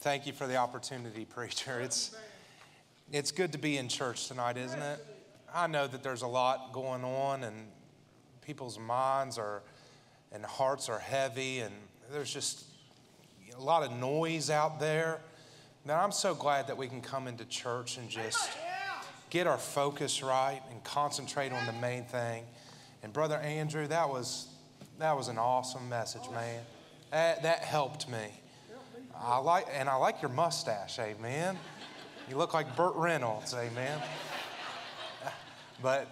Thank you for the opportunity, preacher. It's, it's good to be in church tonight, isn't it? I know that there's a lot going on, and people's minds are and hearts are heavy, and there's just a lot of noise out there. Now, I'm so glad that we can come into church and just get our focus right and concentrate on the main thing. And Brother Andrew, that was that was an awesome message, man. That, that helped me. I like and I like your mustache, amen. You look like Burt Reynolds, amen. But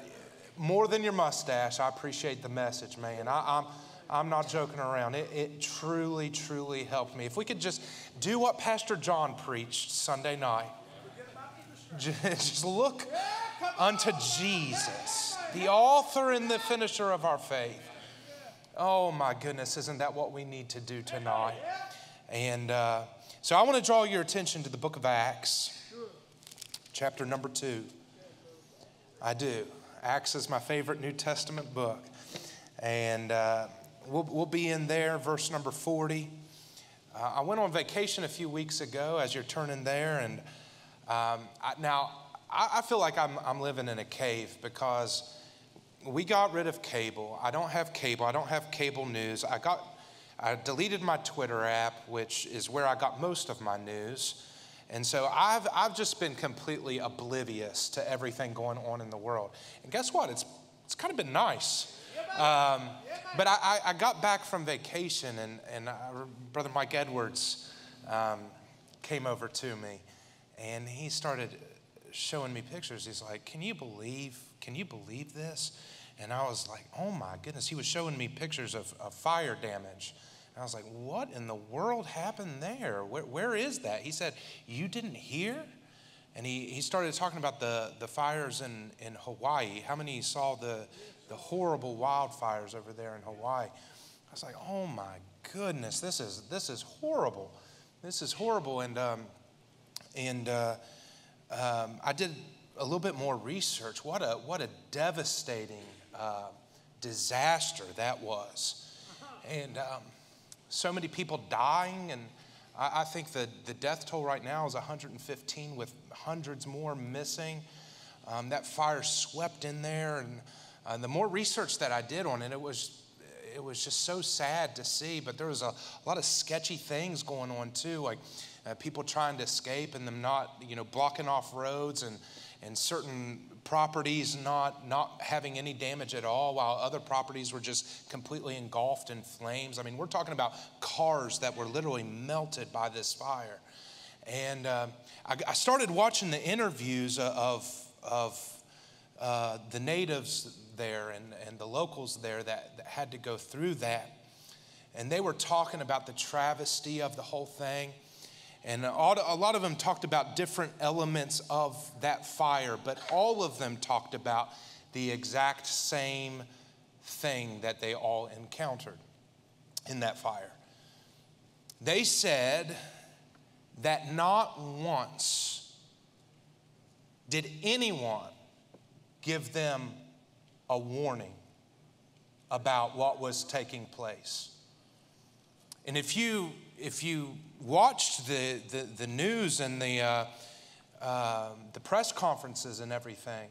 more than your mustache, I appreciate the message, man. I, am I'm, I'm not joking around. It, it truly, truly helped me. If we could just do what Pastor John preached Sunday night, just look unto Jesus, the author and the finisher of our faith. Oh my goodness, isn't that what we need to do tonight? And uh, so I want to draw your attention to the book of Acts, chapter number two. I do. Acts is my favorite New Testament book. And uh, we'll, we'll be in there, verse number 40. Uh, I went on vacation a few weeks ago as you're turning there. And um, I, now I, I feel like I'm, I'm living in a cave because we got rid of cable. I don't have cable. I don't have cable news. I got I deleted my Twitter app, which is where I got most of my news. And so I've, I've just been completely oblivious to everything going on in the world. And guess what? It's, it's kind of been nice. Um, but I, I, got back from vacation, and, and I, Brother Mike Edwards um, came over to me, and he started showing me pictures. He's like, "Can you believe? Can you believe this?" And I was like, "Oh my goodness!" He was showing me pictures of, of fire damage And I was like, what in the world happened there? Where, where is that? He said, You didn't hear? And he, he started talking about the, the fires in, in Hawaii. How many saw the, the horrible wildfires over there in Hawaii? I was like, oh my goodness, this is, this is horrible. This is horrible. And, um, and uh, um, I did a little bit more research. What a, what a devastating uh, disaster that was. And um, so many people dying, and I, I think the, the death toll right now is 115 with hundreds more missing. Um, that fire swept in there, and uh, the more research that I did on it, it was it was just so sad to see. But there was a, a lot of sketchy things going on too, like uh, people trying to escape and them not, you know, blocking off roads and and certain properties not, not having any damage at all, while other properties were just completely engulfed in flames. I mean, we're talking about cars that were literally melted by this fire. And uh, I, I, started watching the interviews of, of uh, the natives there and, and the locals there that, that had to go through that. And they were talking about the travesty of the whole thing. And a lot of them talked about different elements of that fire, but all of them talked about the exact same thing that they all encountered in that fire. They said that not once did anyone give them a warning about what was taking place. And if you if you watched the, the, the news and the, uh, uh, the press conferences and everything,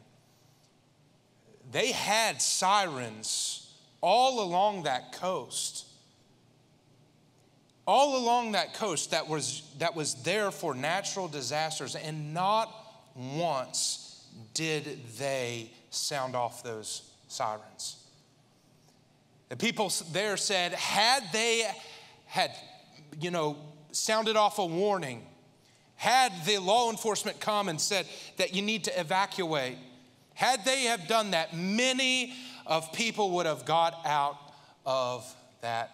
they had sirens all along that coast. All along that coast that was, that was there for natural disasters, and not once did they sound off those sirens. The people there said, had they had you know, sounded off a warning, had the law enforcement come and said that you need to evacuate, had they have done that, many of people would have got out of that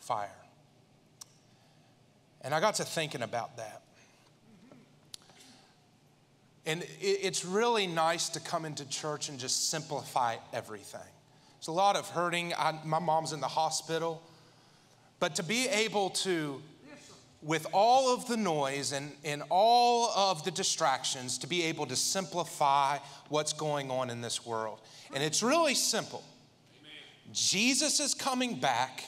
fire. And I got to thinking about that. And it's really nice to come into church and just simplify everything. There's a lot of hurting. I, my mom's in the hospital. But to be able to, with all of the noise and, and all of the distractions, to be able to simplify what's going on in this world. And it's really simple. Jesus is coming back,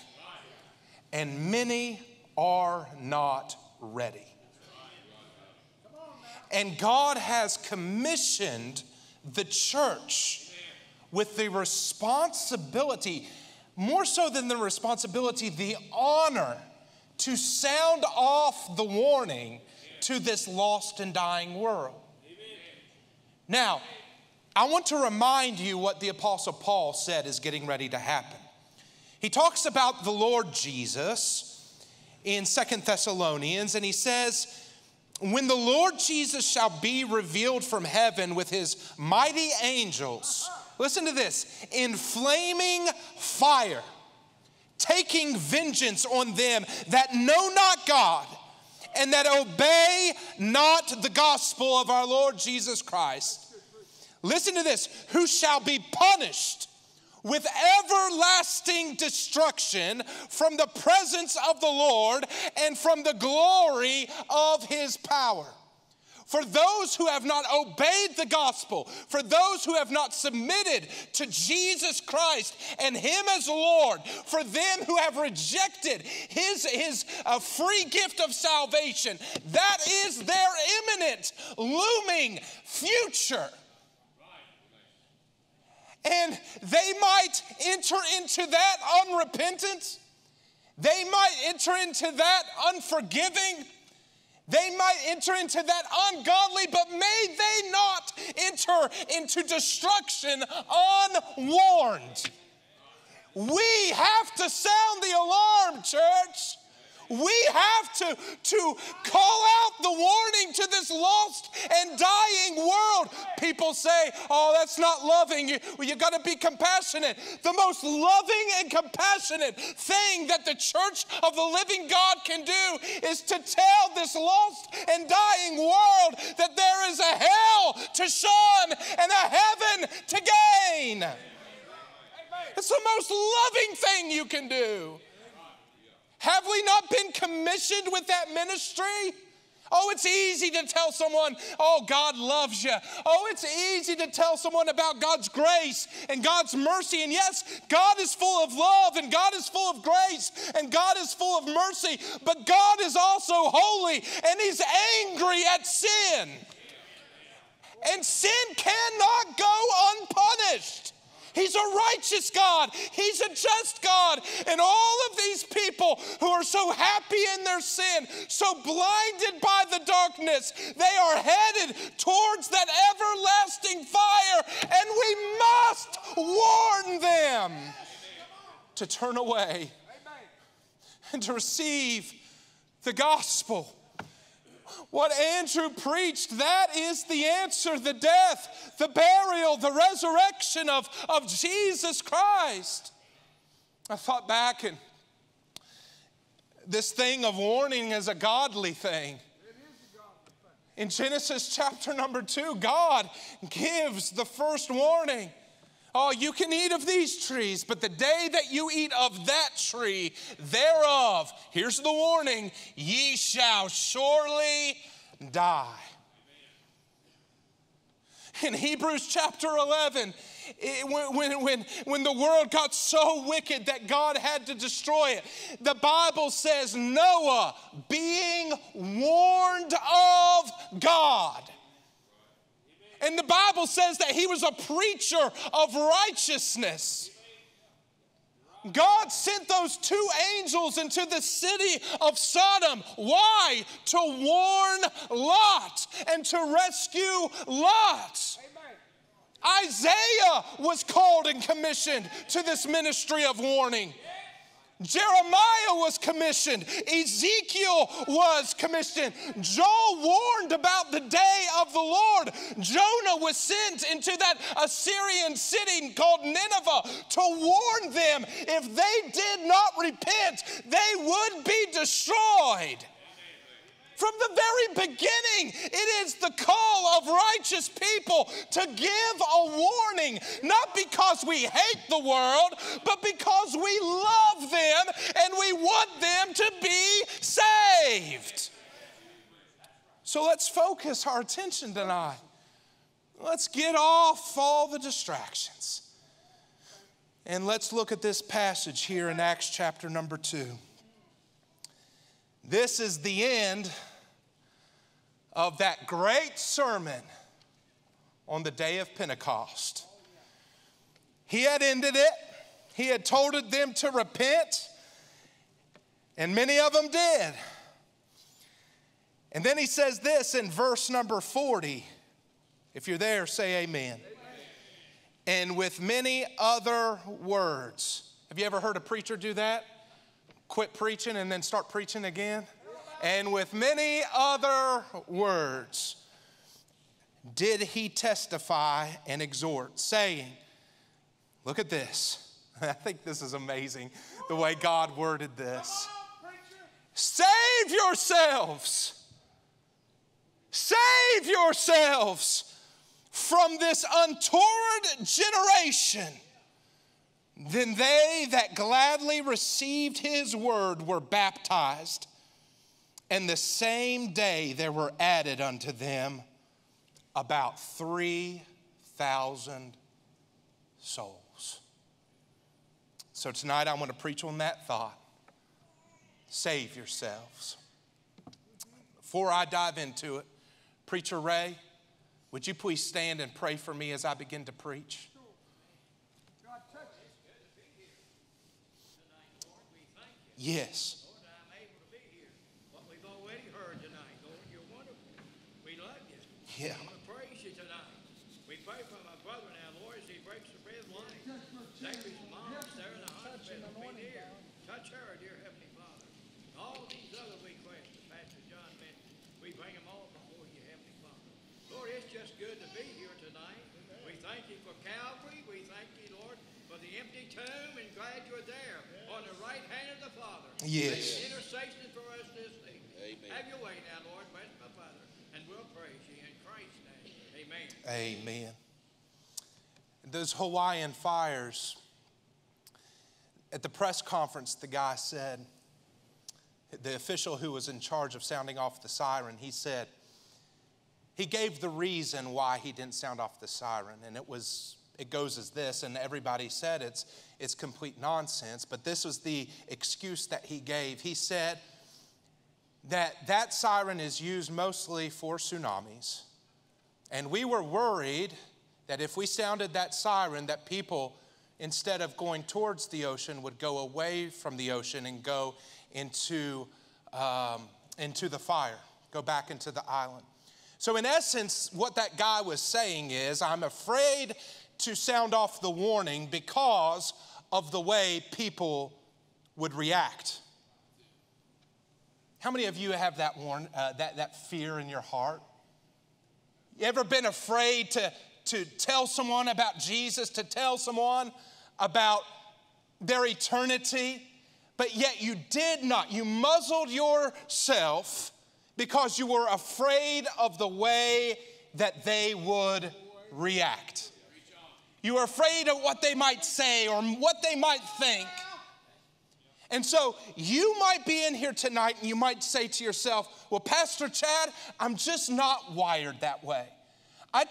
and many are not ready. And God has commissioned the church with the responsibility, more so than the responsibility, the honor to sound off the warning to this lost and dying world. Now, I want to remind you what the Apostle Paul said is getting ready to happen. He talks about the Lord Jesus in Second Thessalonians, and he says, When the Lord Jesus shall be revealed from heaven with his mighty angels, listen to this, in flaming fire, taking vengeance on them that know not God and that obey not the gospel of our Lord Jesus Christ. Listen to this who shall be punished with everlasting destruction from the presence of the Lord and from the glory of his power. For those who have not obeyed the gospel, for those who have not submitted to Jesus Christ and Him as Lord, for them who have rejected His, his uh, free gift of salvation, that is their imminent, looming future and they might enter into that unrepentant. They might enter into that unforgiving. They might enter into that ungodly, but may they not enter into destruction unwarned. We have to sound the alarm, church. We have to, to call out the warning to this lost and dying world. People say, oh, that's not loving. You, you got to be compassionate. The most loving and compassionate thing that the church of the living God can do is to tell this lost and dying world that there is a hell to shun and a heaven to gain. It's the most loving thing you can do. Have we not been commissioned with that ministry? Oh, it's easy to tell someone, oh, God loves you. Oh, it's easy to tell someone about God's grace and God's mercy. And yes, God is full of love and God is full of grace and God is full of mercy, but God is also holy and He's angry at sin. And sin cannot go unpunished. He's a righteous God. He's a just God. And all of these people who are so happy in their sin, so blinded by the darkness, they are headed towards that everlasting fire. And we must warn them to turn away and to receive the gospel. What Andrew preached, that is the answer the death, the burial, the resurrection of, of Jesus Christ. I thought back and this thing of warning is a godly thing. In Genesis chapter number two, God gives the first warning. Oh, you can eat of these trees, but the day that you eat of that tree thereof, here's the warning ye shall surely die. In Hebrews chapter 11, it, when, when, when the world got so wicked that God had to destroy it, the Bible says Noah being warned of God and the Bible says that he was a preacher of righteousness. God sent those two angels into the city of Sodom. Why? To warn Lot and to rescue Lot. Isaiah was called and commissioned to this ministry of warning. Jeremiah was commissioned. Ezekiel was commissioned. Joel warned about the day of the Lord. Jonah was sent into that Assyrian city called Nineveh to warn them if they did not repent, they would be destroyed. From the very beginning, it is the call of righteous people to give a warning, not because we hate the world, but because we love them and we want them to be saved. So let's focus our attention tonight. Let's get off all the distractions. And let's look at this passage here in Acts chapter number two. This is the end of that great sermon on the day of Pentecost. He had ended it, he had told them to repent, and many of them did. And then he says this in verse number 40. If you're there, say amen. amen. And with many other words. Have you ever heard a preacher do that? Quit preaching and then start preaching again? And with many other words did he testify and exhort, saying, Look at this. I think this is amazing the way God worded this. Save yourselves Save yourselves from this untoward generation. Then they that gladly received his word were baptized, and the same day there were added unto them about 3,000 souls. So tonight I want to preach on that thought. Save yourselves. Before I dive into it, Preacher Ray, would you please stand and pray for me as I begin to preach? Yes. Yeah. I praise you tonight. We pray for my brother now, Lord, as he breaks the bread of life. Thank his mom there in the hospital. Be near. Touch her, dear Heavenly Father. All these other requests that Pastor John mentioned, we bring them all before you, Heavenly Father. Lord, it's just good to be here tonight. We thank you for Calvary. We thank you, Lord, for the empty tomb, and glad you're there on the right hand of the Father. Yes. Intercession for us this evening. Amen. Have your way now, Lord. Bless my Father, and we'll praise you in Christ's name. Amen. Amen. Those Hawaiian fires, at the press conference, the guy said, the official who was in charge of sounding off the siren, he said, he gave the reason why he didn't sound off the siren, and it was it goes as this, and everybody said it's it's complete nonsense, but this was the excuse that he gave. He said that that siren is used mostly for tsunamis, and we were worried that if we sounded that siren, that people instead of going towards the ocean would go away from the ocean and go into um, into the fire, go back into the island. So, in essence, what that guy was saying is, I'm afraid to sound off the warning because of the way people would react. How many of you have that, warn, uh, that, that fear in your heart? You ever been afraid to, to tell someone about Jesus, to tell someone about their eternity, but yet you did not? You muzzled yourself because you were afraid of the way that they would react. You were afraid of what they might say or what they might think. And so you might be in here tonight and you might say to yourself, Well, Pastor Chad, I'm just not wired that way. I,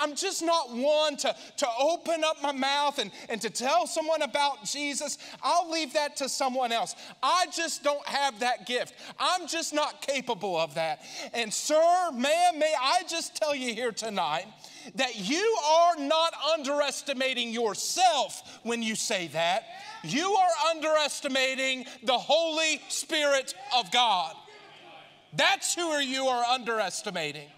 am just not one to, to open up my mouth and, and to tell someone about Jesus. I'll leave that to someone else. I just don't have that gift. I'm just not capable of that. And, sir, ma'am, may I just tell you here tonight that you are not underestimating yourself when you say that. You are underestimating the Holy Spirit of God. That's who you are underestimating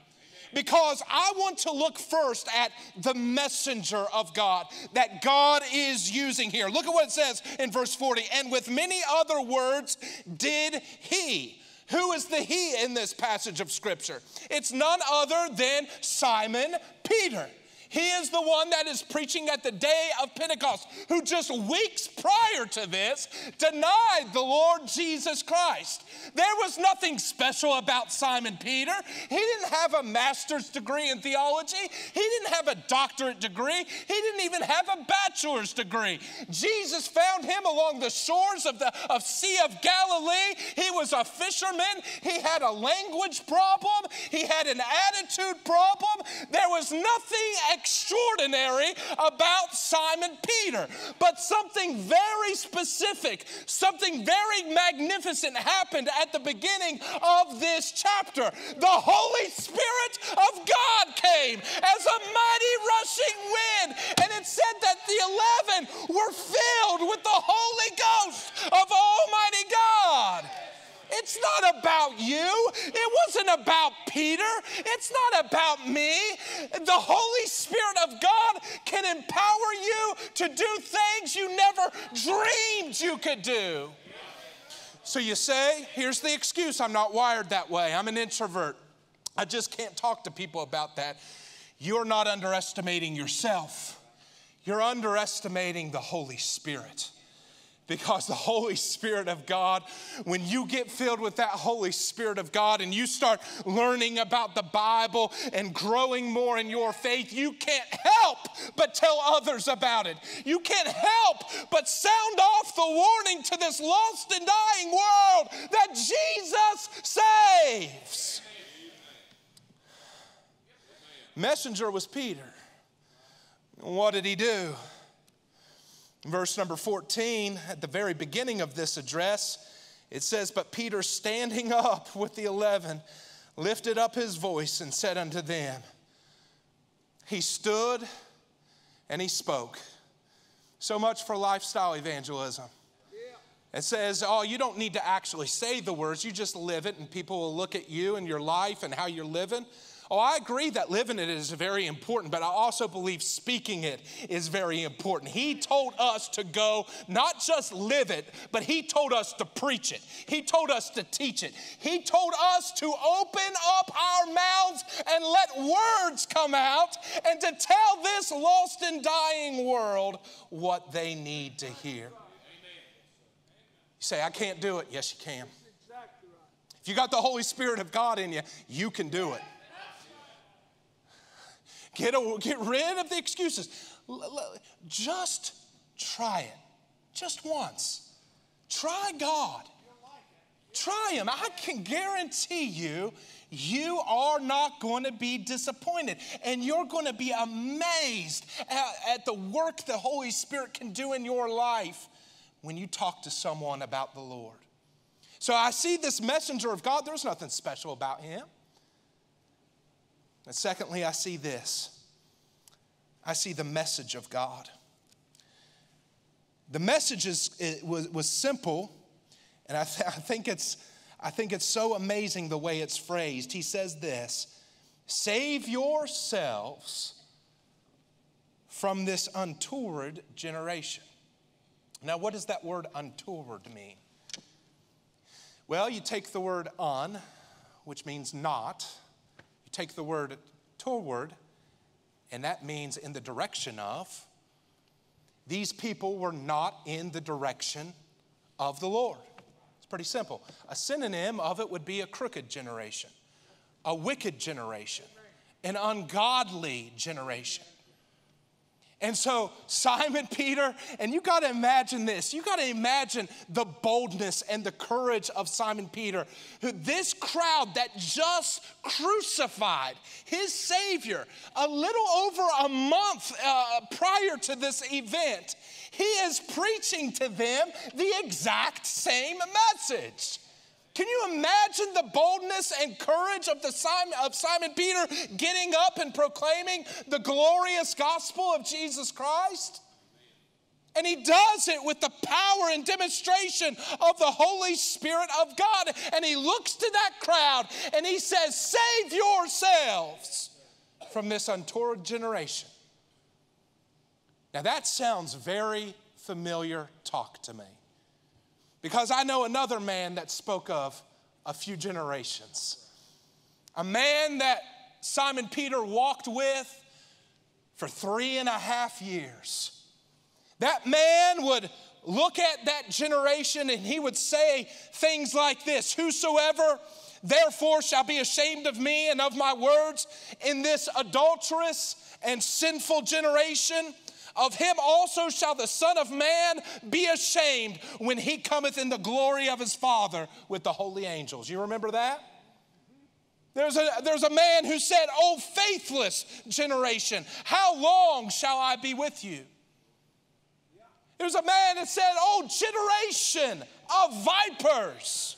because I want to look first at the messenger of God that God is using here. Look at what it says in verse 40 and with many other words did he. Who is the he in this passage of scripture? It's none other than Simon Peter. He is the one that is preaching at the day of Pentecost, who just weeks prior to this denied the Lord Jesus Christ. There was nothing special about Simon Peter. He didn't have a master's degree in theology, he didn't have a doctorate degree, he didn't even have a bachelor's degree. Jesus found him along the shores of the of Sea of Galilee. He was a fisherman, he had a language problem, he had an attitude problem. There was nothing extraordinary about Simon Peter. But something very specific, something very magnificent happened at the beginning of this chapter. The Holy Spirit of God came as a mighty rushing wind, and it said that the 11 were filled with the Holy Ghost of Almighty God. It's not about you. It wasn't about Peter. It's not about me. The Holy Spirit of God can empower you to do things you never dreamed you could do. So you say, here's the excuse I'm not wired that way. I'm an introvert. I just can't talk to people about that. You're not underestimating yourself, you're underestimating the Holy Spirit because the Holy Spirit of God, when you get filled with that Holy Spirit of God and you start learning about the Bible and growing more in your faith, you can't help but tell others about it. You can't help but sound off the warning to this lost and dying world that Jesus saves. Messenger was Peter. What did he do? Verse number 14, at the very beginning of this address, it says, But Peter, standing up with the eleven, lifted up his voice and said unto them, He stood and he spoke. So much for lifestyle evangelism. It says, oh, you don't need to actually say the words, you just live it, and people will look at you and your life and how you're living. Oh, I agree that living it is very important, but I also believe speaking it is very important. He told us to go, not just live it, but He told us to preach it. He told us to teach it. He told us to open up our mouths and let words come out and to tell this lost and dying world what they need to hear. You say, I can't do it. Yes, you can. If you got the Holy Spirit of God in you, you can do it. Get, a, get rid of the excuses. Just try it. Just once. Try God. Try Him. I can guarantee you, you are not going to be disappointed. And you're going to be amazed at, at the work the Holy Spirit can do in your life when you talk to someone about the Lord. So I see this messenger of God, there's nothing special about him. And secondly, I see this I see the message of God. The message is, was, was simple, and I, th- I, think it's, I think it's so amazing the way it's phrased. He says this Save yourselves from this untoward generation. Now, what does that word untoward mean? Well, you take the word un, which means not, take the word toward, and that means in the direction of. These people were not in the direction of the Lord. It's pretty simple. A synonym of it would be a crooked generation, a wicked generation, an ungodly generation. And so, Simon Peter, and you got to imagine this. You got to imagine the boldness and the courage of Simon Peter. This crowd that just crucified his Savior a little over a month uh, prior to this event, he is preaching to them the exact same message. Can you imagine the boldness and courage of, the Simon, of Simon Peter getting up and proclaiming the glorious gospel of Jesus Christ? And he does it with the power and demonstration of the Holy Spirit of God. And he looks to that crowd and he says, Save yourselves from this untoward generation. Now that sounds very familiar talk to me. Because I know another man that spoke of a few generations. A man that Simon Peter walked with for three and a half years. That man would look at that generation and he would say things like this Whosoever therefore shall be ashamed of me and of my words in this adulterous and sinful generation, of him also shall the Son of Man be ashamed when he cometh in the glory of his Father with the holy angels. You remember that? There's a, there's a man who said, Oh, faithless generation, how long shall I be with you? There's a man that said, Oh, generation of vipers.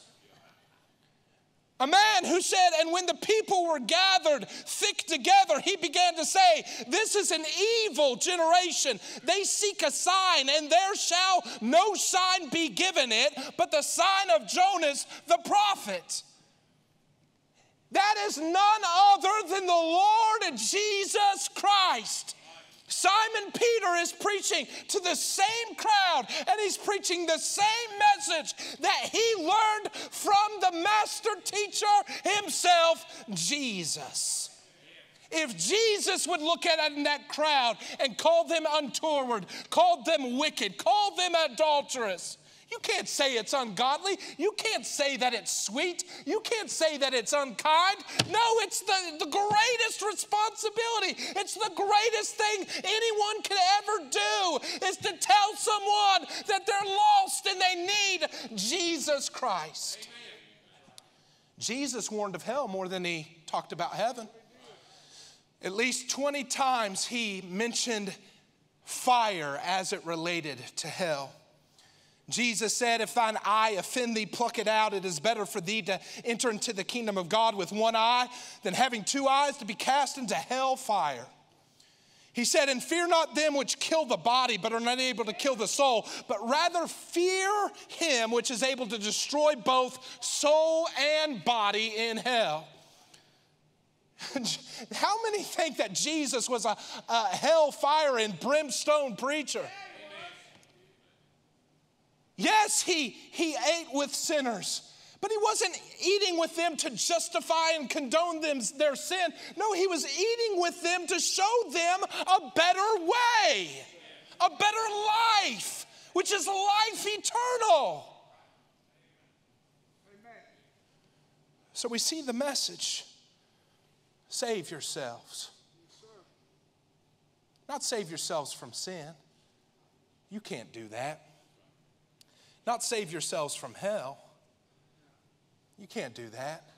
A man who said, and when the people were gathered thick together, he began to say, This is an evil generation. They seek a sign, and there shall no sign be given it, but the sign of Jonas the prophet. That is none other than the Lord Jesus Christ. Simon Peter is preaching to the same crowd and he's preaching the same message that he learned from the master teacher himself, Jesus. If Jesus would look at that crowd and call them untoward, called them wicked, called them adulterous, you can't say it's ungodly. You can't say that it's sweet. You can't say that it's unkind. No, it's the, the greatest responsibility. It's the greatest thing anyone can ever do is to tell someone that they're lost and they need Jesus Christ. Amen. Jesus warned of hell more than he talked about heaven. At least 20 times he mentioned fire as it related to hell. Jesus said, If thine eye offend thee, pluck it out. It is better for thee to enter into the kingdom of God with one eye than having two eyes to be cast into hell fire. He said, And fear not them which kill the body, but are not able to kill the soul, but rather fear him which is able to destroy both soul and body in hell. How many think that Jesus was a, a hellfire and brimstone preacher? Yes, he, he ate with sinners. But he wasn't eating with them to justify and condone them, their sin. No, he was eating with them to show them a better way, a better life, which is life eternal. So we see the message save yourselves. Not save yourselves from sin. You can't do that not save yourselves from hell. You can't do that.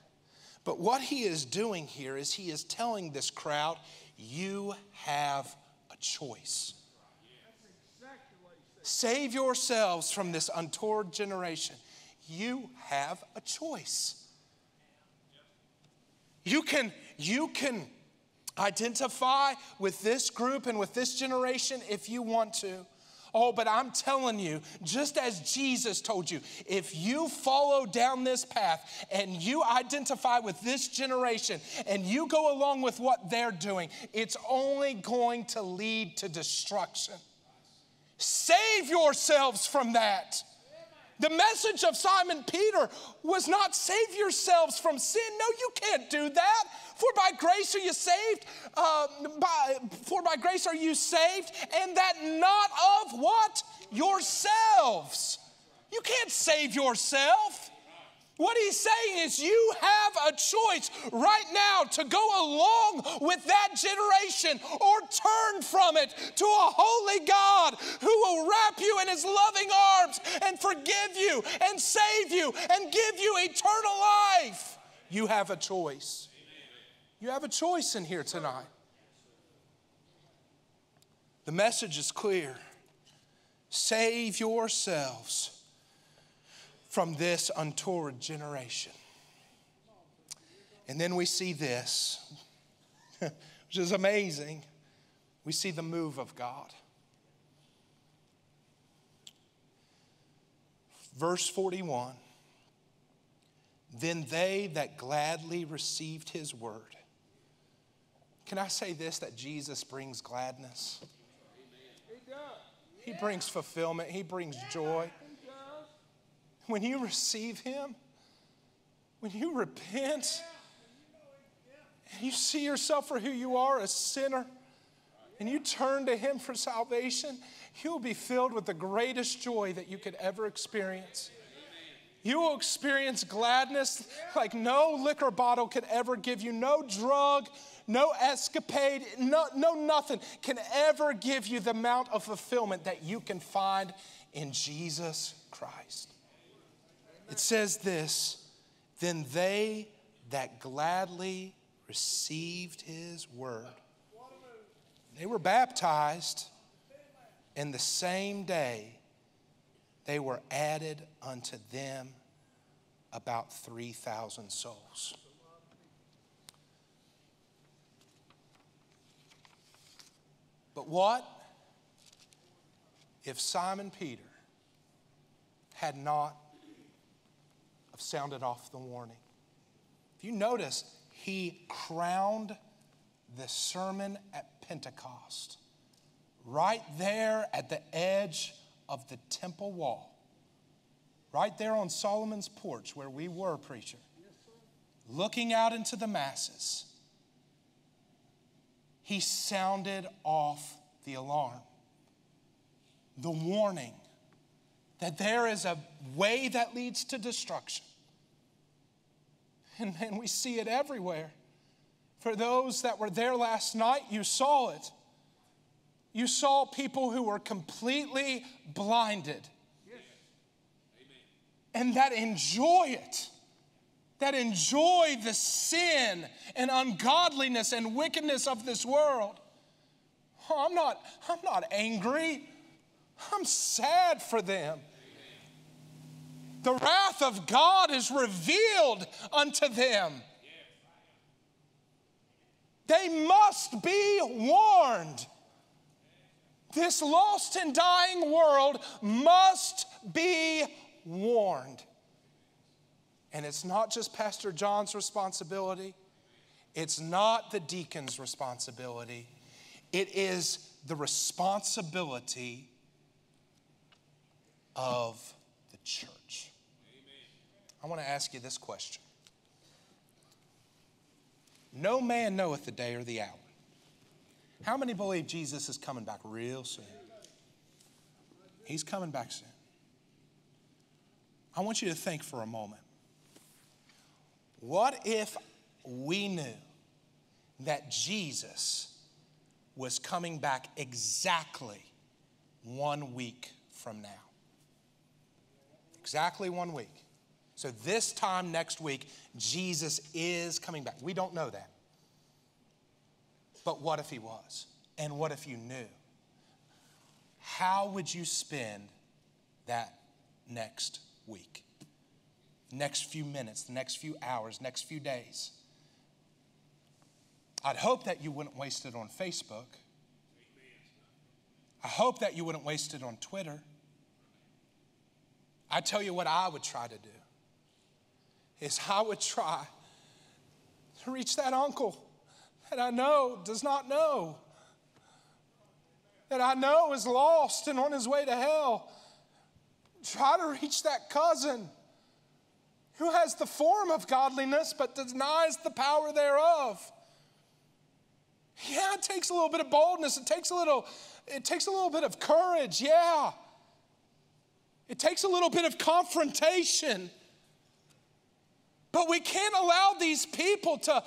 But what he is doing here is he is telling this crowd, you have a choice. Save yourselves from this untoward generation. You have a choice. You can, you can identify with this group and with this generation if you want to. Oh, but I'm telling you, just as Jesus told you, if you follow down this path and you identify with this generation and you go along with what they're doing, it's only going to lead to destruction. Save yourselves from that. The message of Simon Peter was not save yourselves from sin. No, you can't do that. For by grace are you saved, uh, by, by grace are you saved, and that not of what? Yourselves. You can't save yourself. What he's saying is, you have a choice right now to go along with that generation or turn from it to a holy God who will wrap you in his loving arms and forgive you and save you and give you eternal life. You have a choice. You have a choice in here tonight. The message is clear save yourselves from this untoward generation. And then we see this, which is amazing. We see the move of God. Verse 41 Then they that gladly received his word. Can I say this that Jesus brings gladness? He brings fulfillment, he brings joy when you receive Him, when you repent, and you see yourself for who you are, a sinner, and you turn to Him for salvation, you'll be filled with the greatest joy that you could ever experience. You will experience gladness like no liquor bottle could ever give you, no drug, no escapade, no, no nothing can ever give you the amount of fulfillment that you can find in Jesus Christ. It says this then they that gladly received his word. They were baptized, and the same day they were added unto them about 3,000 souls. But what if Simon Peter had not sounded off the warning? If you notice, he crowned the sermon at Pentecost, right there at the edge of the temple wall, right there on Solomon's porch where we were, preacher, looking out into the masses. He sounded off the alarm, the warning that there is a way that leads to destruction. And, and we see it everywhere. For those that were there last night, you saw it. You saw people who were completely blinded and that enjoy it, that enjoy the sin and ungodliness and wickedness of this world. Oh, I'm, not, I'm not angry, I'm sad for them. The wrath of God is revealed unto them. They must be warned. This lost and dying world must be warned. And it's not just Pastor John's responsibility, it's not the deacon's responsibility, it is the responsibility of the church. Amen. I want to ask you this question no man knoweth the day or the hour. How many believe Jesus is coming back real soon? He's coming back soon. I want you to think for a moment. What if we knew that Jesus was coming back exactly one week from now? Exactly one week. So, this time next week, Jesus is coming back. We don't know that. But what if he was? And what if you knew? How would you spend that next week? Next few minutes, the next few hours, next few days? I'd hope that you wouldn't waste it on Facebook. I hope that you wouldn't waste it on Twitter. I tell you what I would try to do is I would try to reach that uncle that I know does not know, that I know is lost and on his way to hell. Try to reach that cousin who has the form of godliness but denies the power thereof. Yeah, it takes a little bit of boldness. It takes a little, it takes a little bit of courage. Yeah. It takes a little bit of confrontation. But we can't allow these people to,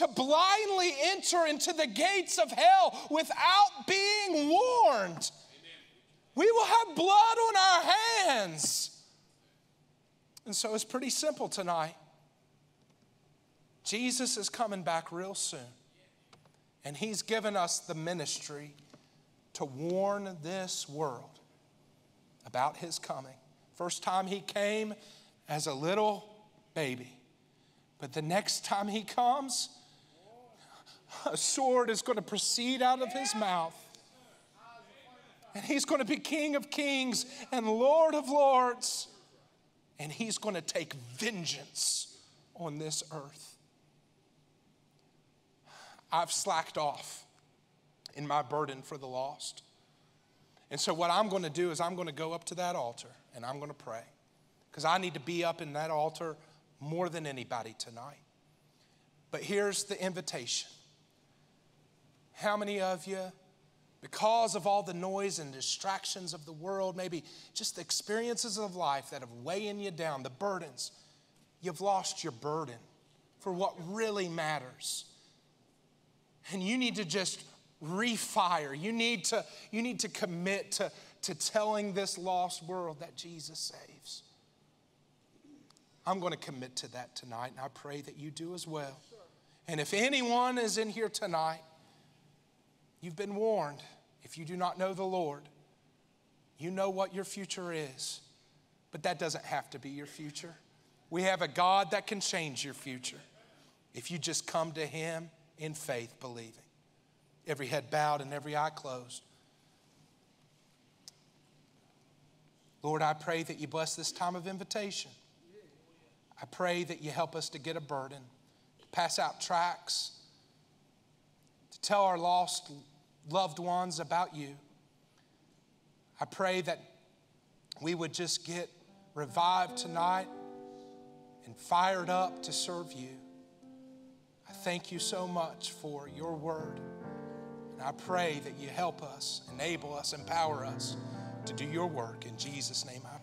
to blindly enter into the gates of hell without being warned. We will have blood on our hands. And so it's pretty simple tonight. Jesus is coming back real soon. And he's given us the ministry to warn this world about his coming. First time he came as a little baby. But the next time he comes, a sword is going to proceed out of his mouth. And he's going to be King of kings and Lord of lords. And he's going to take vengeance on this earth. I've slacked off in my burden for the lost. And so, what I'm going to do is, I'm going to go up to that altar and I'm going to pray. Because I need to be up in that altar more than anybody tonight. But here's the invitation. How many of you, because of all the noise and distractions of the world, maybe just the experiences of life that have weighing you down, the burdens, you've lost your burden for what really matters. And you need to just refire. You need to, you need to commit to, to telling this lost world that Jesus saves. I'm going to commit to that tonight, and I pray that you do as well. And if anyone is in here tonight, you've been warned. If you do not know the Lord, you know what your future is, but that doesn't have to be your future. We have a God that can change your future if you just come to Him in faith, believing. Every head bowed and every eye closed. Lord, I pray that you bless this time of invitation. I pray that you help us to get a burden, to pass out tracts, to tell our lost loved ones about you. I pray that we would just get revived tonight and fired up to serve you. I thank you so much for your word. And I pray that you help us, enable us, empower us to do your work. In Jesus' name I.